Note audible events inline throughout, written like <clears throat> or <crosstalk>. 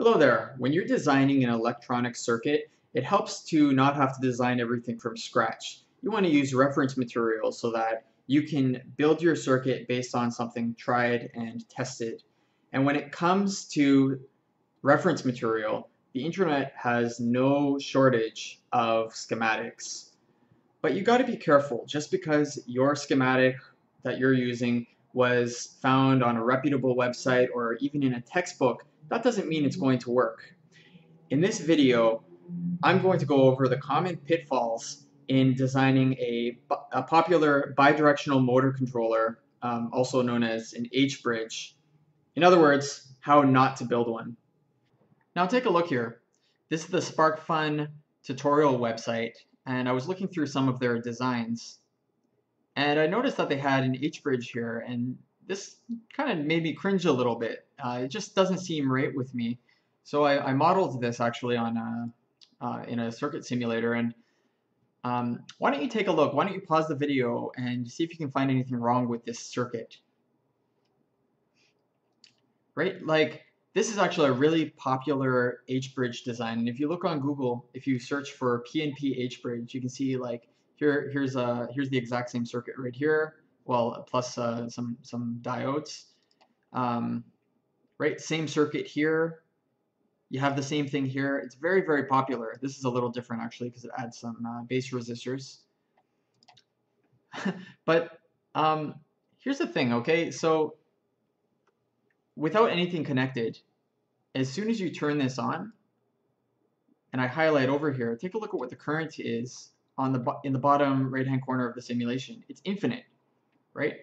Hello there. When you're designing an electronic circuit, it helps to not have to design everything from scratch. You want to use reference material so that you can build your circuit based on something tried and tested. And when it comes to reference material, the internet has no shortage of schematics. But you got to be careful. Just because your schematic that you're using was found on a reputable website or even in a textbook that doesn't mean it's going to work. In this video, I'm going to go over the common pitfalls in designing a, a popular bidirectional motor controller, um, also known as an H-bridge. In other words, how not to build one. Now take a look here. This is the SparkFun tutorial website, and I was looking through some of their designs. And I noticed that they had an H-bridge here, and this kind of made me cringe a little bit. Uh, it just doesn't seem right with me. So I, I modeled this actually on a, uh, in a circuit simulator. And um, why don't you take a look? Why don't you pause the video and see if you can find anything wrong with this circuit? Right? Like, this is actually a really popular H-bridge design. And if you look on Google, if you search for PNP H-bridge, you can see like here here's a here's the exact same circuit right here well, plus uh, some, some diodes. Um, right, same circuit here. You have the same thing here. It's very, very popular. This is a little different actually because it adds some uh, base resistors. <laughs> but um, here's the thing, okay? So without anything connected, as soon as you turn this on, and I highlight over here, take a look at what the current is on the in the bottom right hand corner of the simulation. It's infinite right?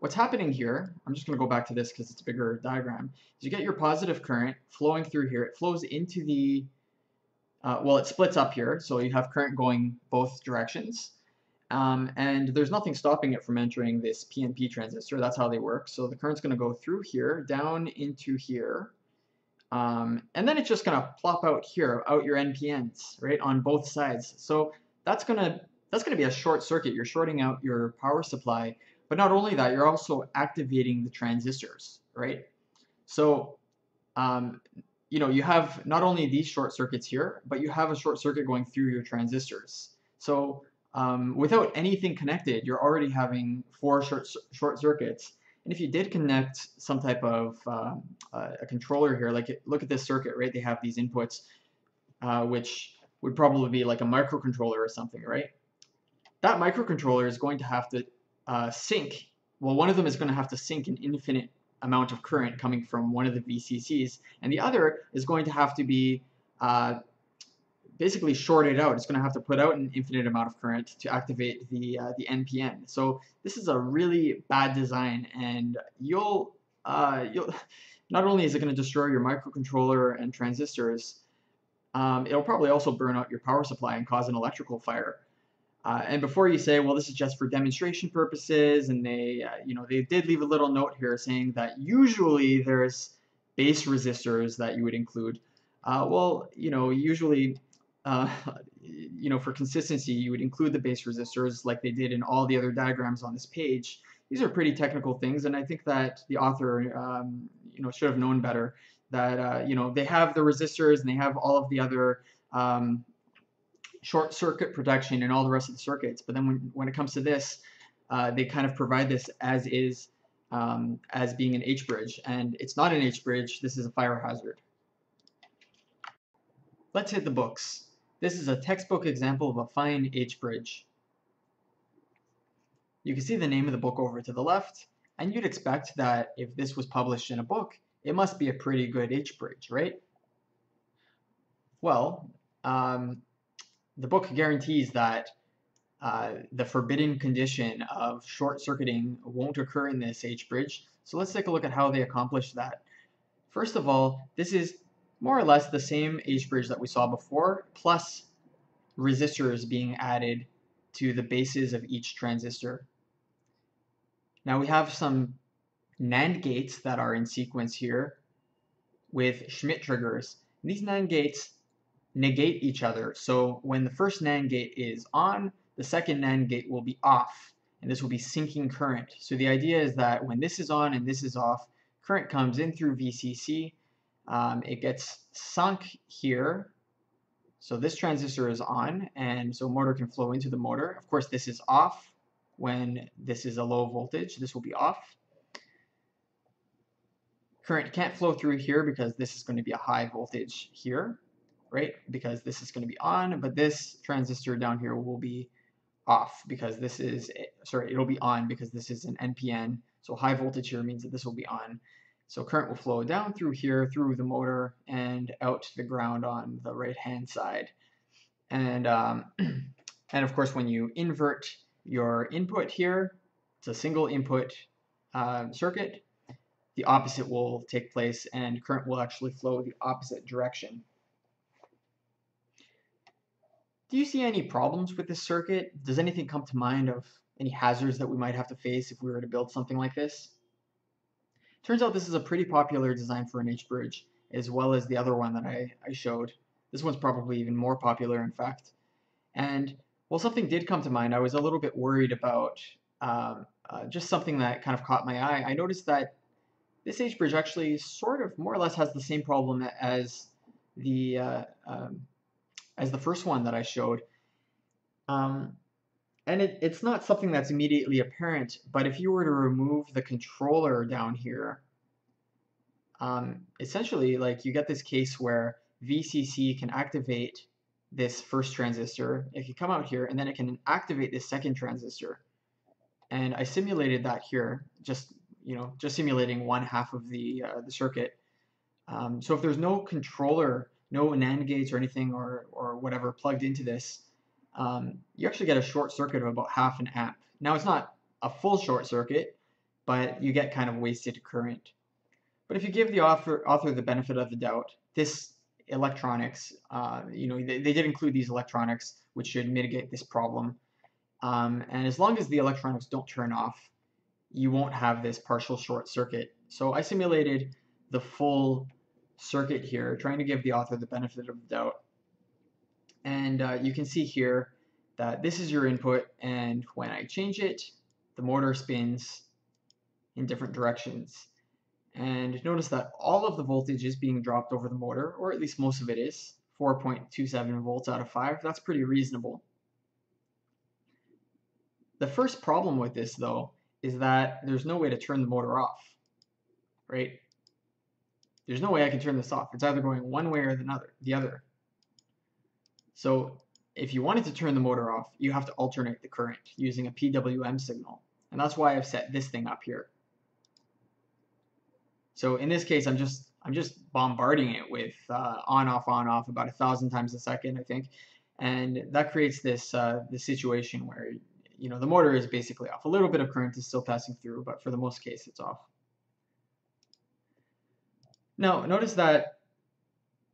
What's happening here, I'm just going to go back to this because it's a bigger diagram, is you get your positive current flowing through here. It flows into the, uh, well, it splits up here, so you have current going both directions. Um, and there's nothing stopping it from entering this PNP transistor. That's how they work. So the current's going to go through here, down into here, um, and then it's just going to plop out here, out your NPNs, right, on both sides. So that's going to that's going to be a short circuit. You're shorting out your power supply but not only that, you're also activating the transistors, right? So, um, you know, you have not only these short circuits here, but you have a short circuit going through your transistors. So um, without anything connected, you're already having four short, short circuits. And if you did connect some type of uh, a controller here, like look at this circuit, right? They have these inputs, uh, which would probably be like a microcontroller or something, right? That microcontroller is going to have to uh, sink, well, one of them is going to have to sink an infinite amount of current coming from one of the VCCs, and the other is going to have to be uh, basically shorted out. It's going to have to put out an infinite amount of current to activate the uh, the NPN. So this is a really bad design, and you'll uh, you'll not only is it going to destroy your microcontroller and transistors, um, it'll probably also burn out your power supply and cause an electrical fire. Uh, and before you say, well, this is just for demonstration purposes, and they, uh, you know, they did leave a little note here saying that usually there's base resistors that you would include. Uh, well, you know, usually, uh, <laughs> you know, for consistency, you would include the base resistors like they did in all the other diagrams on this page. These are pretty technical things, and I think that the author, um, you know, should have known better. That uh, you know, they have the resistors and they have all of the other um, short circuit protection and all the rest of the circuits. But then when, when it comes to this, uh, they kind of provide this as is, um, as being an H-bridge. And it's not an H-bridge, this is a fire hazard. Let's hit the books. This is a textbook example of a fine H-bridge. You can see the name of the book over to the left, and you'd expect that if this was published in a book, it must be a pretty good H-bridge, right? Well, um, the book guarantees that uh, the forbidden condition of short-circuiting won't occur in this H-bridge. So let's take a look at how they accomplish that. First of all, this is more or less the same H-bridge that we saw before, plus resistors being added to the bases of each transistor. Now we have some NAND gates that are in sequence here with Schmitt triggers. these NAND gates negate each other. So when the first NAND gate is on, the second NAND gate will be off, and this will be sinking current. So the idea is that when this is on and this is off, current comes in through VCC, um, it gets sunk here. So this transistor is on, and so motor can flow into the motor. Of course, this is off when this is a low voltage. This will be off. Current can't flow through here because this is going to be a high voltage here, right? Because this is going to be on, but this transistor down here will be off because this is, sorry, it'll be on because this is an NPN. So high voltage here means that this will be on. So current will flow down through here, through the motor, and out to the ground on the right-hand side. And, um, <clears throat> and of course, when you invert your input here, it's a single input uh, circuit, the opposite will take place and current will actually flow the opposite direction. Do you see any problems with this circuit? Does anything come to mind of any hazards that we might have to face if we were to build something like this? Turns out this is a pretty popular design for an H-bridge, as well as the other one that I, I showed. This one's probably even more popular, in fact. And, well, something did come to mind. I was a little bit worried about um, uh, just something that kind of caught my eye. I noticed that this H-bridge actually sort of more or less has the same problem as the uh, um, as the first one that I showed. Um, and it, it's not something that's immediately apparent, but if you were to remove the controller down here, um, essentially like you get this case where VCC can activate this first transistor. It can come out here and then it can activate this second transistor. And I simulated that here, just you know, just simulating one half of the uh, the circuit. Um, so if there's no controller, no NAND gates or anything or or whatever plugged into this, um, you actually get a short circuit of about half an amp. Now it's not a full short circuit, but you get kind of wasted current. But if you give the author, author the benefit of the doubt, this electronics, uh, you know, they, they, did include these electronics, which should mitigate this problem. Um, and as long as the electronics don't turn off, you won't have this partial short circuit. So I simulated the full circuit here, trying to give the author the benefit of the doubt. And uh, you can see here that this is your input, and when I change it, the motor spins in different directions. And notice that all of the voltage is being dropped over the motor, or at least most of it is, 4.27 volts out of 5. That's pretty reasonable. The first problem with this, though, is that there's no way to turn the motor off, right? There's no way I can turn this off. It's either going one way or the other. The other. So if you wanted to turn the motor off, you have to alternate the current using a PWM signal. And that's why I've set this thing up here. So in this case, I'm just I'm just bombarding it with uh, on off on off about a thousand times a second, I think, and that creates this uh, this situation where you know the motor is basically off. A little bit of current is still passing through, but for the most case, it's off. Now notice that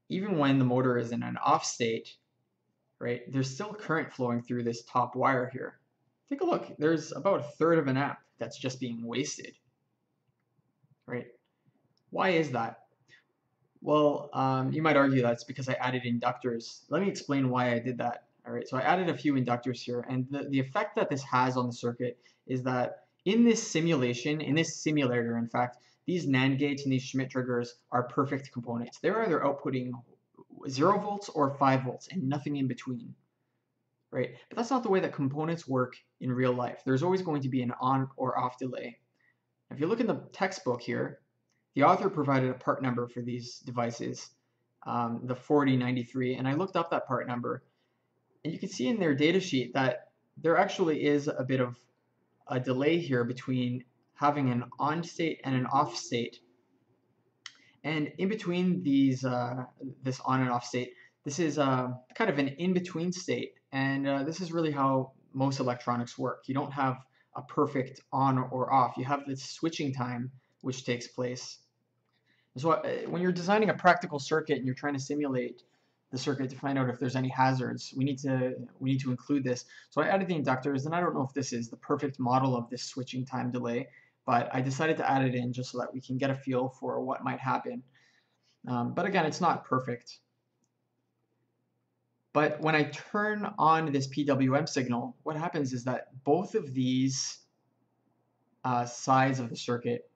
even when the motor is in an off state, right, there's still current flowing through this top wire here. Take a look. There's about a third of an amp that's just being wasted, right? Why is that? Well, um, you might argue that's because I added inductors. Let me explain why I did that. All right, so I added a few inductors here, and the, the effect that this has on the circuit is that in this simulation, in this simulator, in fact, these NAND gates and these Schmitt triggers are perfect components. They're either outputting 0 volts or 5 volts and nothing in between. Right? But that's not the way that components work in real life. There's always going to be an on or off delay. If you look in the textbook here, the author provided a part number for these devices, um, the 4093, and I looked up that part number. And you can see in their data sheet that there actually is a bit of a delay here between having an on state and an off state and in between these, uh, this on and off state, this is uh, kind of an in-between state. And uh, this is really how most electronics work. You don't have a perfect on or off. You have this switching time which takes place. So uh, when you're designing a practical circuit and you're trying to simulate the circuit to find out if there's any hazards, we need to we need to include this. So I added the inductors, and I don't know if this is the perfect model of this switching time delay, but I decided to add it in just so that we can get a feel for what might happen. Um, but again, it's not perfect. But when I turn on this PWM signal, what happens is that both of these uh, sides of the circuit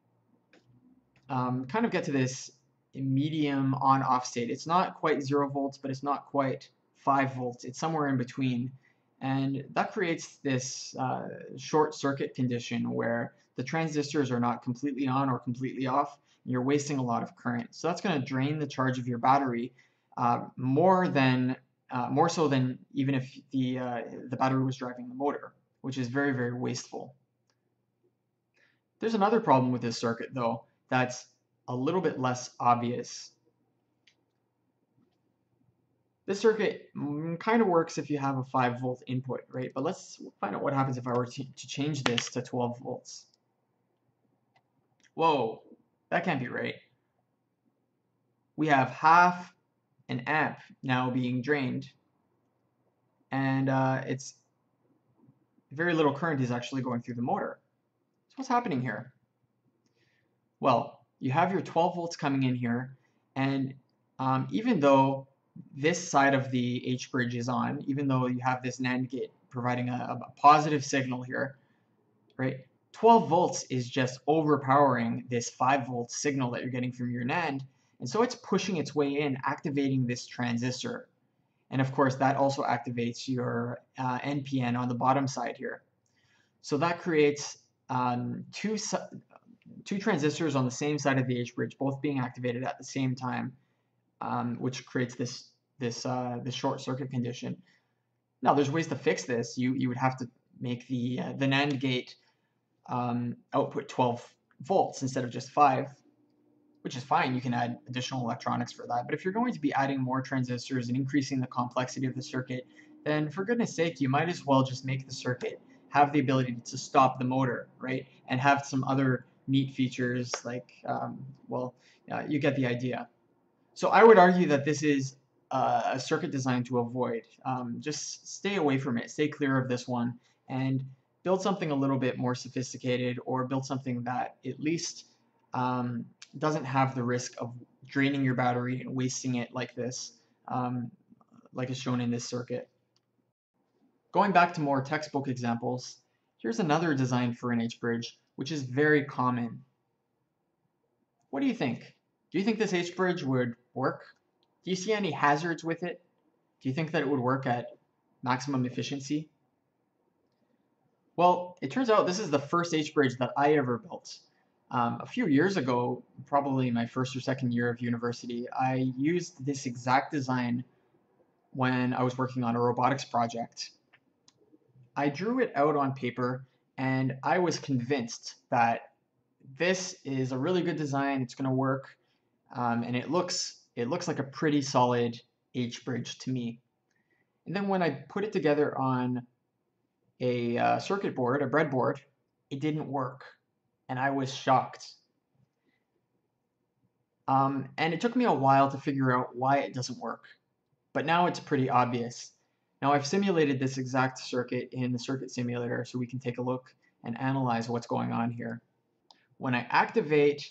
um, kind of get to this medium on-off state. It's not quite zero volts, but it's not quite five volts. It's somewhere in between. And that creates this uh, short circuit condition where the transistors are not completely on or completely off. You're wasting a lot of current. So that's going to drain the charge of your battery uh, more than uh, more so than even if the uh, the battery was driving the motor, which is very very wasteful. There's another problem with this circuit though that's a little bit less obvious. This circuit mm, kind of works if you have a 5 volt input, right? But let's find out what happens if I were to, to change this to 12 volts. Whoa, that can't be right. We have half an amp now being drained, and uh, it's very little current is actually going through the motor. So what's happening here? Well, you have your 12 volts coming in here, and um, even though this side of the H bridge is on, even though you have this NAND gate providing a, a positive signal here, right? 12 volts is just overpowering this 5 volt signal that you're getting from your NAND, and so it's pushing its way in, activating this transistor. And of course, that also activates your uh, NPN on the bottom side here. So that creates um, two, two transistors on the same side of the H bridge, both being activated at the same time, um, which creates this this uh, this short circuit condition. Now, there's ways to fix this. You you would have to make the uh, the NAND gate um, output 12 volts instead of just five, which is fine. You can add additional electronics for that. But if you're going to be adding more transistors and increasing the complexity of the circuit, then for goodness sake, you might as well just make the circuit have the ability to stop the motor, right? And have some other neat features like, um, well, you get the idea. So I would argue that this is uh, a circuit design to avoid. Um, just stay away from it, stay clear of this one, and build something a little bit more sophisticated or build something that at least um, doesn't have the risk of draining your battery and wasting it like this, um, like is shown in this circuit. Going back to more textbook examples, here's another design for an H-bridge which is very common. What do you think? Do you think this H-bridge would work? Do you see any hazards with it? Do you think that it would work at maximum efficiency? Well, it turns out this is the first H-bridge that I ever built. Um, a few years ago, probably my first or second year of university, I used this exact design when I was working on a robotics project. I drew it out on paper and I was convinced that this is a really good design. It's going to work, um, and it looks it looks like a pretty solid H bridge to me. And then when I put it together on a uh, circuit board, a breadboard, it didn't work, and I was shocked. Um, and it took me a while to figure out why it doesn't work, but now it's pretty obvious. Now I've simulated this exact circuit in the circuit simulator so we can take a look and analyze what's going on here. When I activate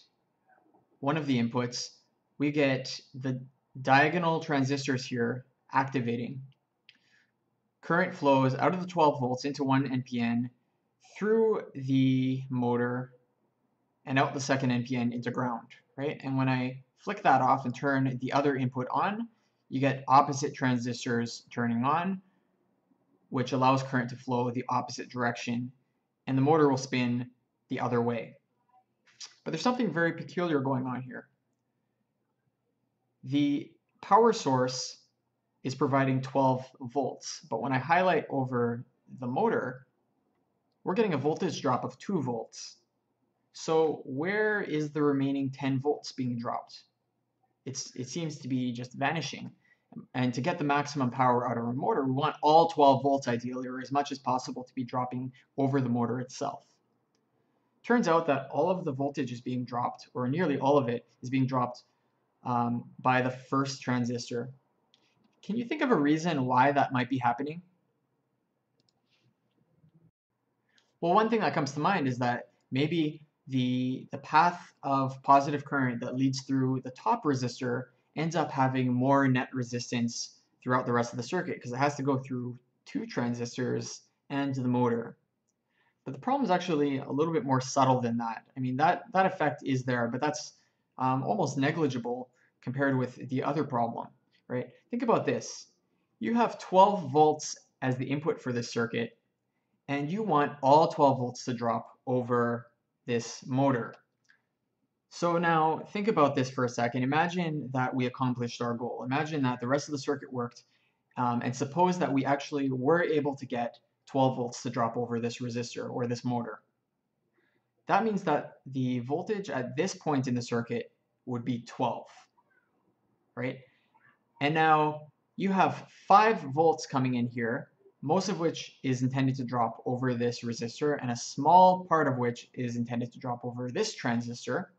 one of the inputs, we get the diagonal transistors here activating. Current flows out of the 12 volts into one NPN through the motor and out the second NPN into ground, right? And when I flick that off and turn the other input on, you get opposite transistors turning on, which allows current to flow the opposite direction, and the motor will spin the other way. But there's something very peculiar going on here. The power source is providing 12 volts, but when I highlight over the motor, we're getting a voltage drop of 2 volts. So where is the remaining 10 volts being dropped? It's, it seems to be just vanishing. And to get the maximum power out of our motor, we want all 12 volts ideally, or as much as possible to be dropping over the motor itself. Turns out that all of the voltage is being dropped, or nearly all of it is being dropped um, by the first transistor. Can you think of a reason why that might be happening? Well, one thing that comes to mind is that maybe the, the path of positive current that leads through the top resistor ends up having more net resistance throughout the rest of the circuit because it has to go through two transistors and the motor. But the problem is actually a little bit more subtle than that. I mean, that, that effect is there, but that's um, almost negligible compared with the other problem, right? Think about this. You have 12 volts as the input for this circuit, and you want all 12 volts to drop over this motor. So now think about this for a second. Imagine that we accomplished our goal. Imagine that the rest of the circuit worked, um, and suppose that we actually were able to get 12 volts to drop over this resistor or this motor. That means that the voltage at this point in the circuit would be 12, right? And now you have 5 volts coming in here, most of which is intended to drop over this resistor, and a small part of which is intended to drop over this transistor.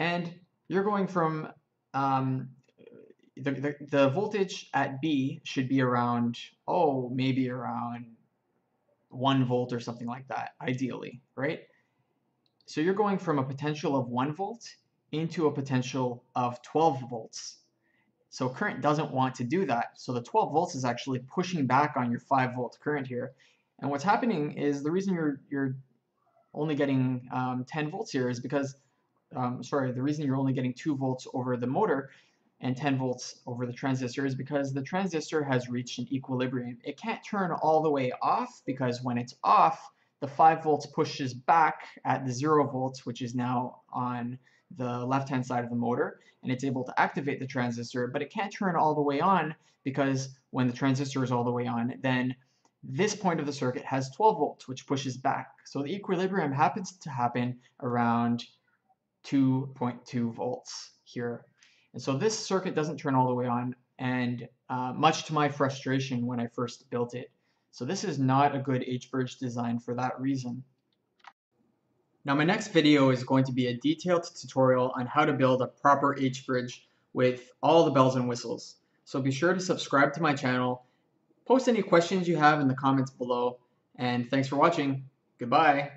And you're going from um, the, the, the voltage at B should be around, oh, maybe around 1 volt or something like that, ideally, right? So you're going from a potential of 1 volt into a potential of 12 volts. So current doesn't want to do that. So the 12 volts is actually pushing back on your 5 volt current here. And what's happening is the reason you're, you're only getting um, 10 volts here is because, um, sorry, the reason you're only getting 2 volts over the motor and 10 volts over the transistor is because the transistor has reached an equilibrium. It can't turn all the way off because when it's off, the 5 volts pushes back at the 0 volts, which is now on the left-hand side of the motor, and it's able to activate the transistor, but it can't turn all the way on because when the transistor is all the way on, then this point of the circuit has 12 volts, which pushes back. So the equilibrium happens to happen around 2.2 volts here and so this circuit doesn't turn all the way on, and uh, much to my frustration when I first built it. So this is not a good H-bridge design for that reason. Now my next video is going to be a detailed tutorial on how to build a proper H-bridge with all the bells and whistles. So be sure to subscribe to my channel, post any questions you have in the comments below, and thanks for watching. Goodbye.